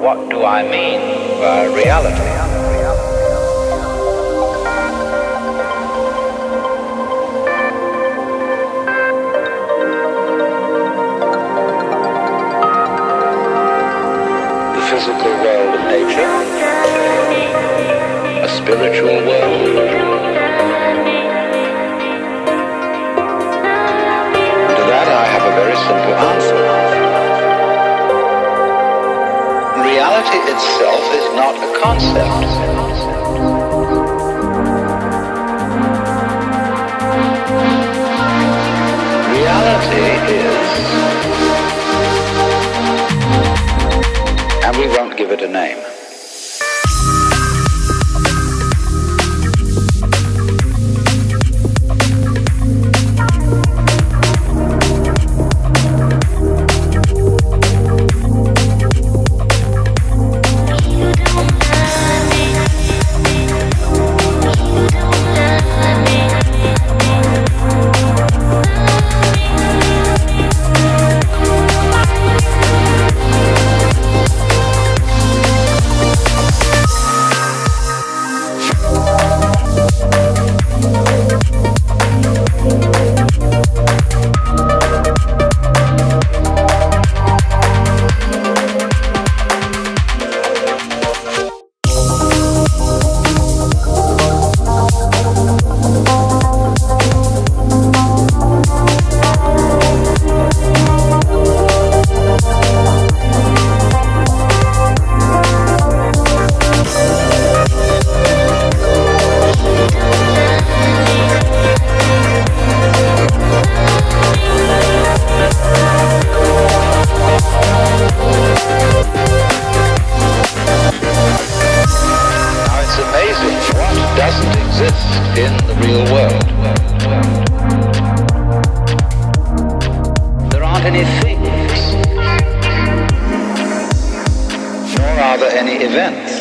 What do I mean by reality? Physical world of nature, a spiritual world. To that I have a very simple answer. Reality itself is not a concept. Reality is, give it a name. Exist in the real world. There aren't any things, nor are there any events.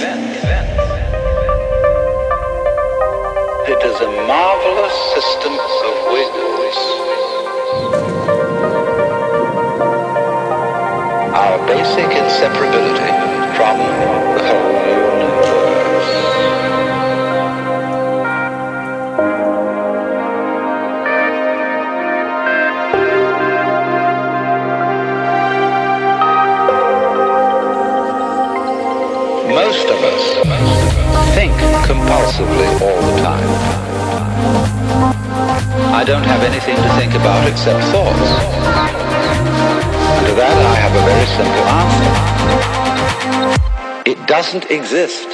It is a marvelous system of wiggles. Our basic inseparability Most of us think compulsively all the time. I don't have anything to think about except thoughts. And to that I have a very simple answer. It doesn't exist.